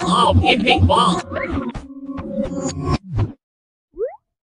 Oh, big big ball.